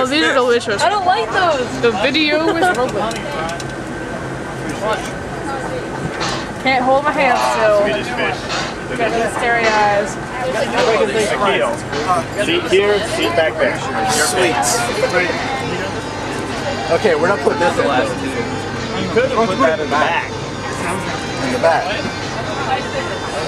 Oh, these are delicious. I don't like those. The video was broken. Can't hold my hand still. Swedish fish. Got those scary eyes. Seat here, seat back there. Sweets. Okay, we're not putting this in last. You could have put that in the back. In the back.